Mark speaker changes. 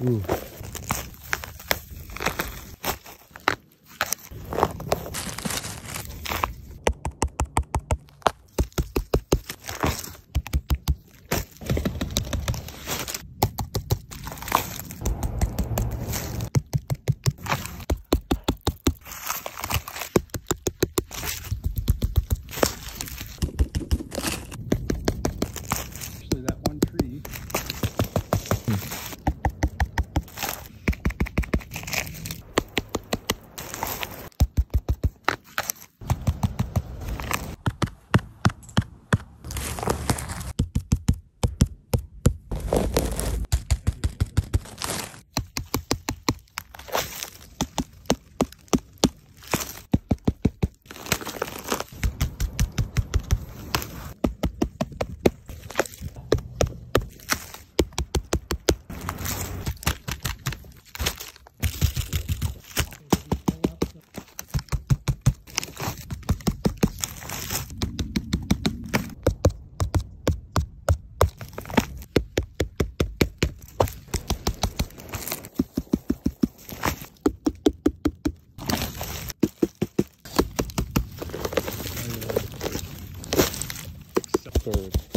Speaker 1: 嗯。
Speaker 2: Third.